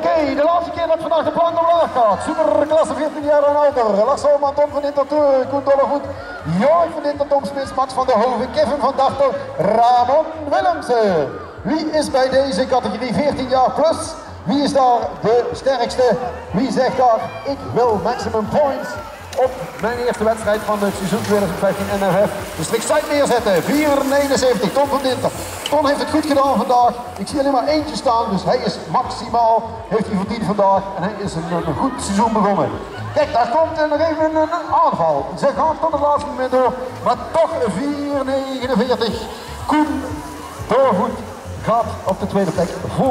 Hey, de laatste keer dat vandaag de plank omlaag gaat. Superklasse 14 jaar en ouder. Holman, Tom van Intertour, Koen Dollevoet, Jorg van Intertom Smits, Max van der Hoven, Kevin van Dartel, Ramon Willemsen. Wie is bij deze categorie 14 jaar plus? Wie is daar de sterkste? Wie zegt daar, ik wil maximum points op mijn eerste wedstrijd van het seizoen 2015 NFF. De strikt neerzetten, 4,79, Ton van Dinter. Ton heeft het goed gedaan vandaag. Ik zie alleen maar eentje staan, dus hij is maximaal, heeft hij verdiend vandaag. En hij is een, goed seizoen begonnen. Kijk, daar komt nog even een, een aanval. Ze gaat tot het laatste moment door, maar toch 4,49. Koen Doorvoet gaat op de tweede plek voor.